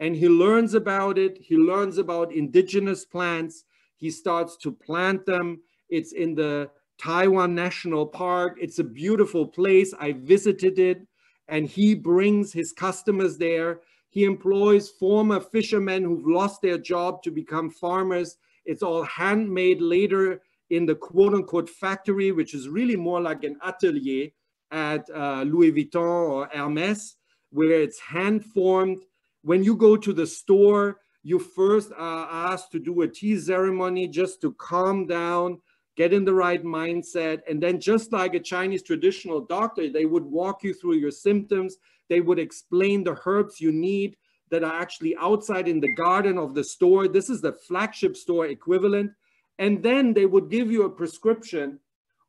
And he learns about it. He learns about indigenous plants. He starts to plant them. It's in the Taiwan National Park. It's a beautiful place. I visited it and he brings his customers there. He employs former fishermen who've lost their job to become farmers. It's all handmade later in the quote unquote factory, which is really more like an atelier at uh, Louis Vuitton or Hermes, where it's hand formed. When you go to the store, you first are asked to do a tea ceremony just to calm down, get in the right mindset. And then, just like a Chinese traditional doctor, they would walk you through your symptoms. They would explain the herbs you need that are actually outside in the garden of the store. This is the flagship store equivalent. And then they would give you a prescription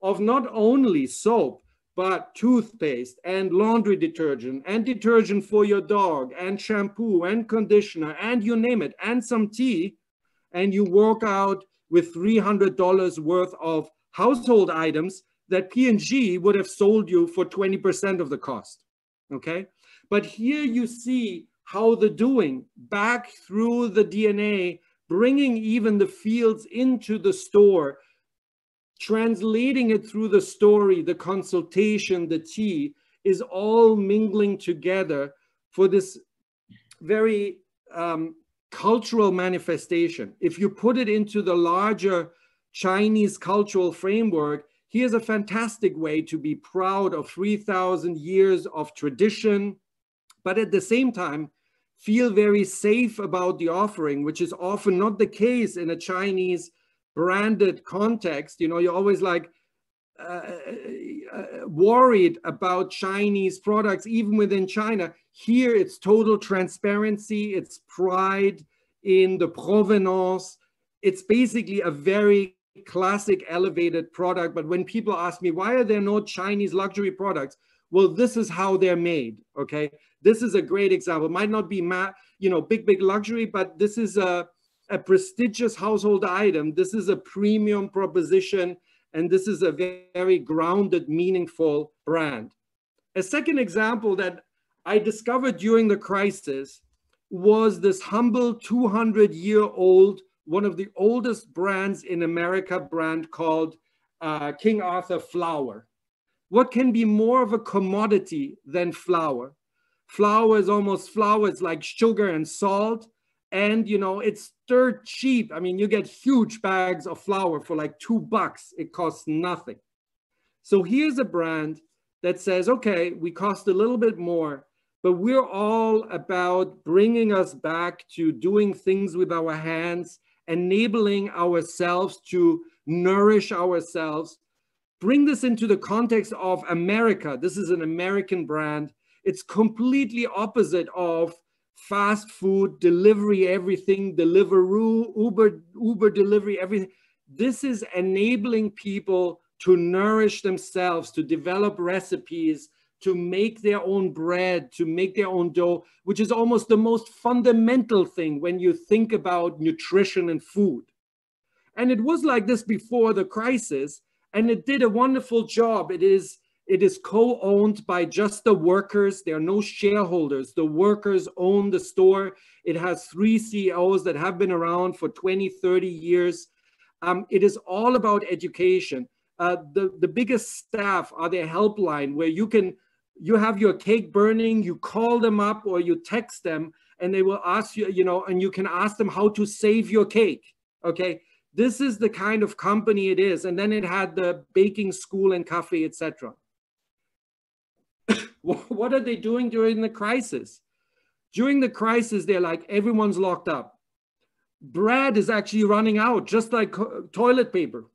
of not only soap, but toothpaste and laundry detergent and detergent for your dog and shampoo and conditioner and you name it and some tea and you walk out with $300 worth of household items that P&G would have sold you for 20% of the cost, okay? But here you see how the doing back through the DNA bringing even the fields into the store, translating it through the story, the consultation, the tea, is all mingling together for this very um, cultural manifestation. If you put it into the larger Chinese cultural framework, here's a fantastic way to be proud of 3,000 years of tradition, but at the same time, feel very safe about the offering, which is often not the case in a Chinese branded context. You know, you're always like uh, uh, worried about Chinese products, even within China. Here, it's total transparency, it's pride in the provenance. It's basically a very classic elevated product. But when people ask me, why are there no Chinese luxury products? Well, this is how they're made, okay? This is a great example. Might not be, you know, big, big luxury, but this is a, a prestigious household item. This is a premium proposition, and this is a very grounded, meaningful brand. A second example that I discovered during the crisis was this humble 200 year old, one of the oldest brands in America brand called uh, King Arthur Flour. What can be more of a commodity than flour? Flour is almost flour, it's like sugar and salt. And you know, it's dirt cheap. I mean, you get huge bags of flour for like two bucks. It costs nothing. So here's a brand that says, okay, we cost a little bit more, but we're all about bringing us back to doing things with our hands, enabling ourselves to nourish ourselves. Bring this into the context of America. This is an American brand it's completely opposite of fast food, delivery, everything, Deliveroo, Uber, Uber delivery, everything. This is enabling people to nourish themselves, to develop recipes, to make their own bread, to make their own dough, which is almost the most fundamental thing when you think about nutrition and food. And it was like this before the crisis, and it did a wonderful job. It is it is co-owned by just the workers. There are no shareholders. The workers own the store. It has three CEOs that have been around for 20, 30 years. Um, it is all about education. Uh, the, the biggest staff are their helpline where you can, you have your cake burning, you call them up or you text them and they will ask you, you know, and you can ask them how to save your cake. Okay. This is the kind of company it is. And then it had the baking school and cafe, etc. what are they doing during the crisis? During the crisis, they're like, everyone's locked up. Bread is actually running out, just like toilet paper.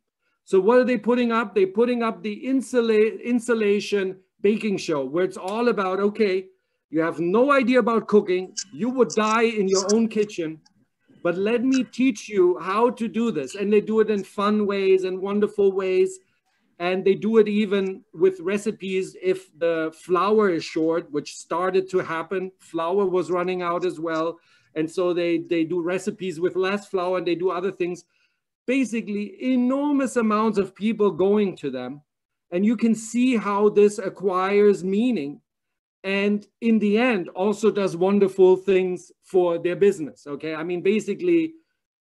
So what are they putting up? They're putting up the insula insulation baking show where it's all about, okay, you have no idea about cooking. You would die in your own kitchen, but let me teach you how to do this. And they do it in fun ways and wonderful ways and they do it even with recipes. If the flour is short which started to happen flour was running out as well. And so they they do recipes with less flour and they do other things. Basically enormous amounts of people going to them. And you can see how this acquires meaning. And in the end also does wonderful things for their business. Okay, I mean, basically,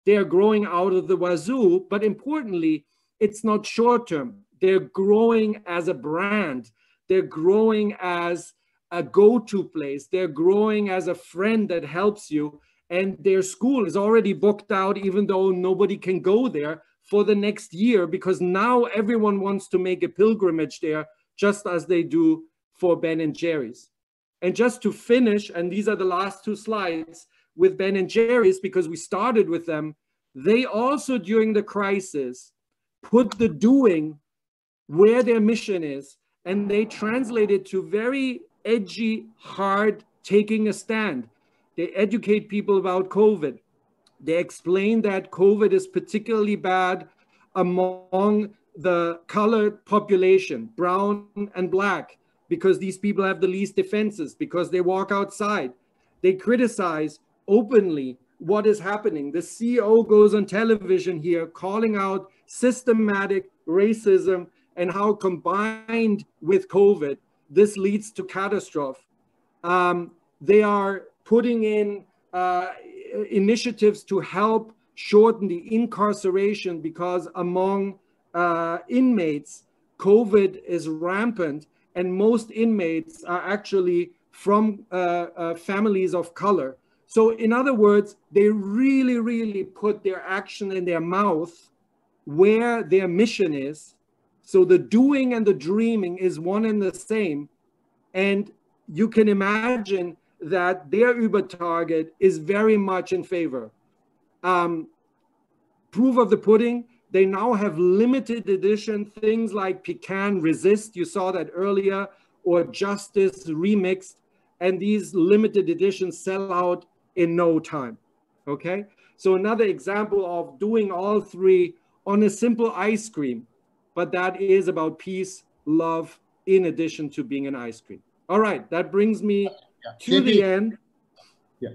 they're growing out of the wazoo, but importantly, it's not short term. They're growing as a brand, they're growing as a go to place, they're growing as a friend that helps you. And their school is already booked out, even though nobody can go there for the next year, because now everyone wants to make a pilgrimage there, just as they do for Ben and Jerry's. And just to finish, and these are the last two slides with Ben and Jerry's, because we started with them, they also during the crisis put the doing where their mission is, and they translate it to very edgy, hard taking a stand. They educate people about COVID. They explain that COVID is particularly bad among the colored population, brown and black because these people have the least defenses, because they walk outside. They criticize openly what is happening. The CEO goes on television here calling out systematic racism and how combined with COVID, this leads to catastrophe. Um, they are putting in uh, initiatives to help shorten the incarceration because among uh, inmates, COVID is rampant and most inmates are actually from uh, uh, families of color. So, in other words, they really, really put their action in their mouth where their mission is. So, the doing and the dreaming is one and the same. And you can imagine that their Uber target is very much in favor. Um, proof of the pudding they now have limited edition things like Pecan Resist, you saw that earlier, or Justice Remixed, and these limited editions sell out in no time. Okay, so another example of doing all three on a simple ice cream, but that is about peace, love, in addition to being an ice cream. All right, that brings me yeah. to JP, the end. Yeah,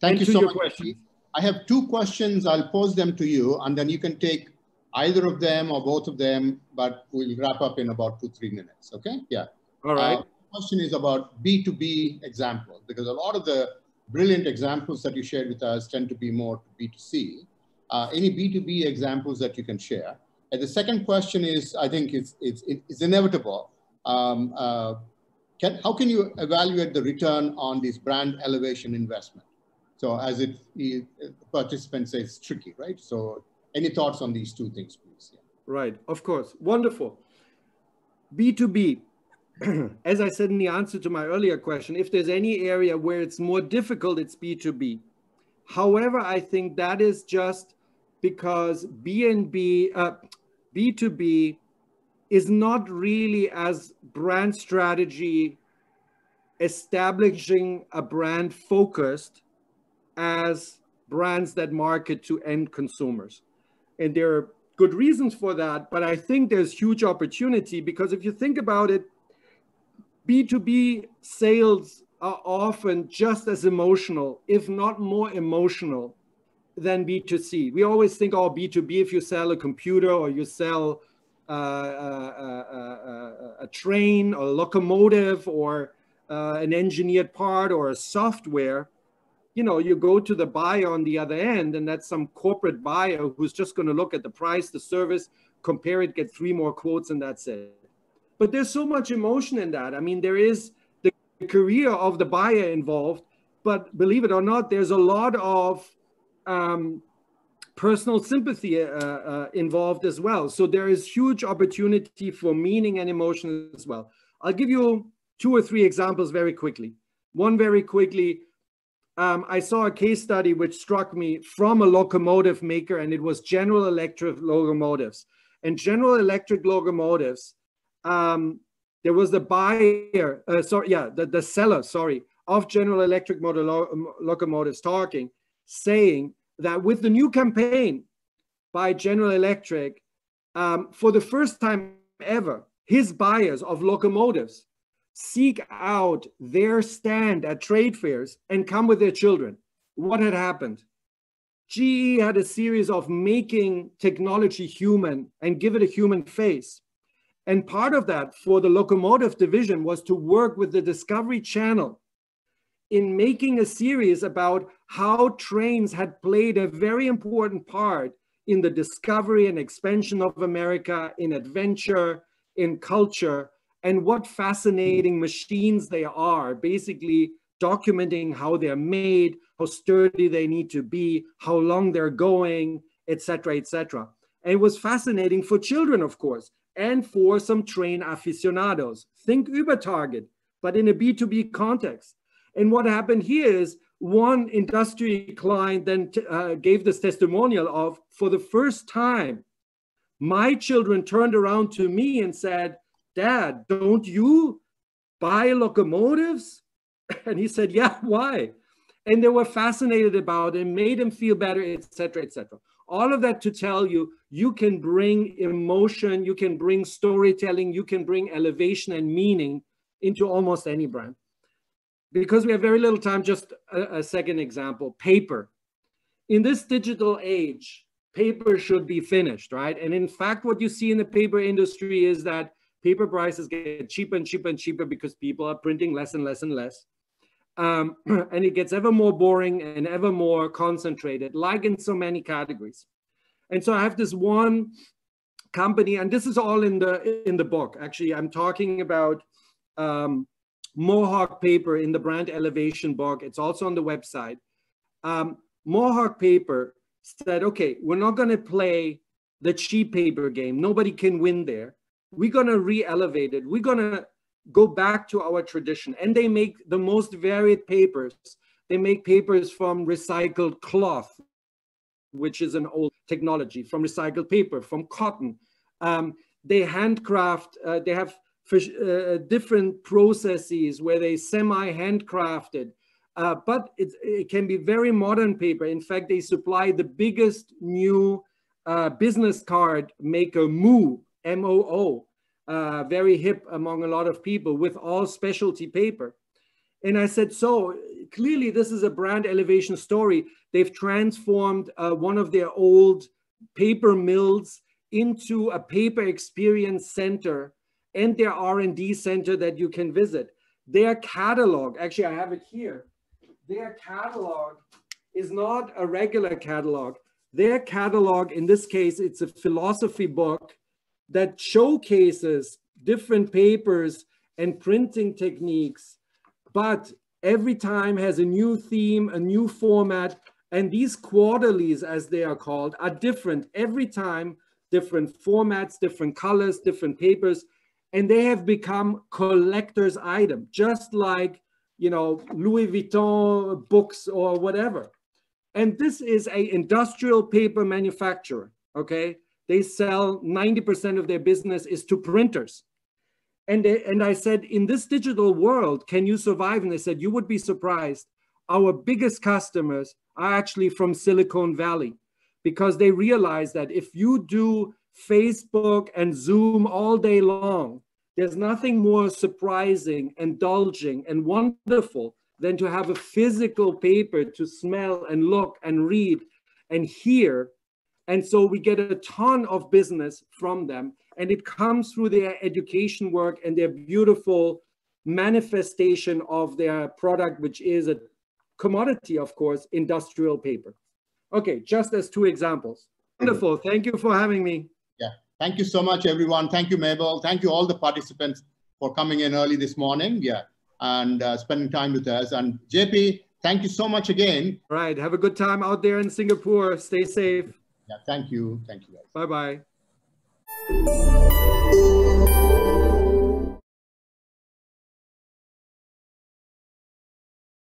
thank you so much. Questions. I have two questions. I'll pose them to you, and then you can take either of them or both of them, but we'll wrap up in about two, three minutes, okay? Yeah. All right. Uh, question is about B2B examples, because a lot of the brilliant examples that you shared with us tend to be more B2C. Uh, any B2B examples that you can share? And the second question is, I think it's, it's, it's inevitable. Um, uh, can, how can you evaluate the return on this brand elevation investment? So as it, it participants say, it's tricky, right? So any thoughts on these two things, please? Yeah. Right, of course. Wonderful. B2B, as I said in the answer to my earlier question, if there's any area where it's more difficult, it's B2B. However, I think that is just because B&B, uh, B2B is not really as brand strategy establishing a brand focused as brands that market to end consumers and there are good reasons for that. But I think there's huge opportunity because if you think about it, B2B sales are often just as emotional, if not more emotional than B2C. We always think, oh, B2B, if you sell a computer or you sell uh, uh, uh, uh a train or a locomotive or uh, an engineered part or a software, you know, you go to the buyer on the other end, and that's some corporate buyer who's just going to look at the price, the service, compare it, get three more quotes, and that's it. But there's so much emotion in that. I mean, there is the career of the buyer involved, but believe it or not, there's a lot of um, personal sympathy uh, uh, involved as well. So there is huge opportunity for meaning and emotion as well. I'll give you two or three examples very quickly. One very quickly, um, I saw a case study which struck me from a locomotive maker, and it was General Electric locomotives. And General Electric locomotives, um, there was the buyer, uh, sorry, yeah, the, the seller, sorry, of General Electric motor lo locomotives talking, saying that with the new campaign by General Electric, um, for the first time ever, his buyers of locomotives seek out their stand at trade fairs and come with their children. What had happened? GE had a series of making technology human and give it a human face. And part of that for the locomotive division was to work with the Discovery Channel in making a series about how trains had played a very important part in the discovery and expansion of America, in adventure, in culture, and what fascinating machines they are, basically documenting how they're made, how sturdy they need to be, how long they're going, etc., etc. And it was fascinating for children, of course, and for some train aficionados. Think Uber Target, but in a B2B context. And what happened here is one industry client then uh, gave this testimonial of, for the first time, my children turned around to me and said, Dad, don't you buy locomotives? And he said, Yeah, why? And they were fascinated about it, made them feel better, etc., etc. All of that to tell you, you can bring emotion, you can bring storytelling, you can bring elevation and meaning into almost any brand. Because we have very little time, just a, a second example, paper. In this digital age, paper should be finished, right? And in fact, what you see in the paper industry is that paper prices get cheaper and cheaper and cheaper because people are printing less and less and less. Um, and it gets ever more boring and ever more concentrated, like in so many categories. And so I have this one company, and this is all in the in the book. Actually, I'm talking about um, Mohawk paper in the brand elevation book. It's also on the website. Um, Mohawk paper said, okay, we're not going to play the cheap paper game. Nobody can win there. We're going to re-elevate it. We're going to go back to our tradition. And they make the most varied papers. They make papers from recycled cloth, which is an old technology, from recycled paper, from cotton. Um, they handcraft, uh, they have uh, different processes where they semi-handcrafted, uh, but it, it, can be very modern paper. In fact, they supply the biggest new uh, business card maker, Moo, M-O-O, uh, very hip among a lot of people with all specialty paper. And I said, so clearly this is a brand elevation story. They've transformed uh, one of their old paper mills into a paper experience center and their R&D center that you can visit. Their catalog, actually I have it here. Their catalog is not a regular catalog. Their catalog, in this case, it's a philosophy book that showcases different papers and printing techniques, but every time has a new theme, a new format, and these quarterlies, as they are called, are different every time, different formats, different colors, different papers, and they have become collector's item, just like, you know, Louis Vuitton books or whatever. And this is a industrial paper manufacturer, okay? They sell 90% of their business is to printers. And, they, and I said, in this digital world, can you survive? And they said, you would be surprised. Our biggest customers are actually from Silicon Valley because they realize that if you do Facebook and Zoom all day long, there's nothing more surprising, indulging, and wonderful than to have a physical paper to smell and look and read and hear and so we get a ton of business from them. And it comes through their education work and their beautiful manifestation of their product, which is a commodity, of course, industrial paper. Okay, just as two examples. Wonderful. Thank you for having me. Thank you so much, everyone. Thank you, Mabel. Thank you, all the participants, for coming in early this morning. Yeah. And uh, spending time with us. And JP, thank you so much again. All right. Have a good time out there in Singapore. Stay safe. Yeah, thank you. Thank you guys. Bye bye.